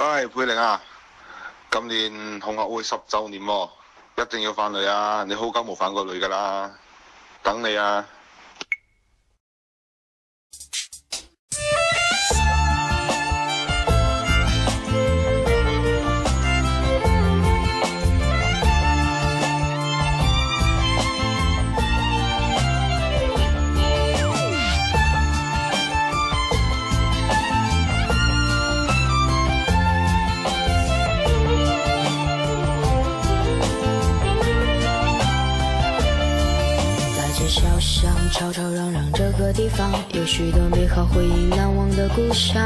唉，佩玲啊，今年同学会十周年，一定要返嚟啊！你好久冇返过嚟㗎啦，等你啊！小巷吵吵嚷嚷，这个地方有许多美好回忆，难忘的故乡。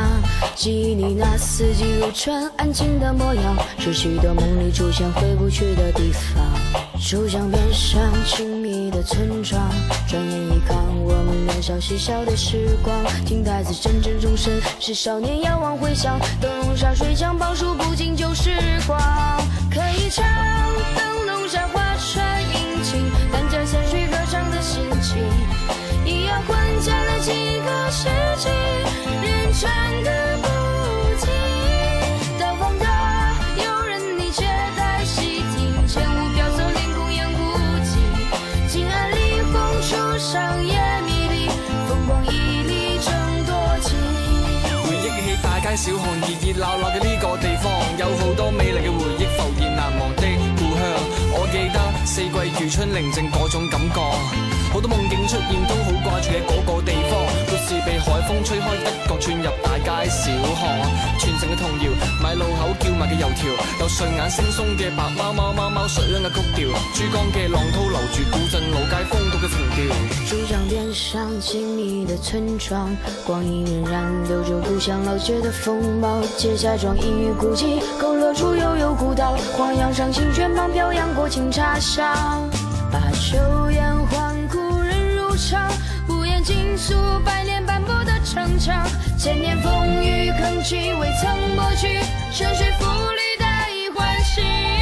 记忆里那四季如春、安静的模样，是许多梦里出现、回不去的地方。书香边上亲密的村庄，转眼一看，我们年少嬉笑的时光。听太子阵阵钟声，是少年遥望回响。灯笼下水枪棒，数不尽旧时光。可一场灯笼下山。小巷热热闹闹嘅呢个地方，有好多美丽嘅回忆，浮现难忘的故乡。我记得四季如春宁静嗰种感觉，好多梦境出现都好挂住嘅嗰个地方。故事被海风吹开，一角串入大街小巷，全城嘅童谣，买路口叫卖嘅油条，有睡眼惺忪嘅白猫猫猫猫，水乡嘅曲调，珠江嘅浪涛留住。静谧的村庄，光阴荏苒，留住故乡老街的风貌。街下装，一隅古迹，勾勒出悠悠古道。黄杨上青泉旁，飘扬过清茶香，把秋言欢，故人如常。屋言尽诉，百年斑驳的城墙，千年风雨更迹未曾抹去，沉睡浮力待唤醒。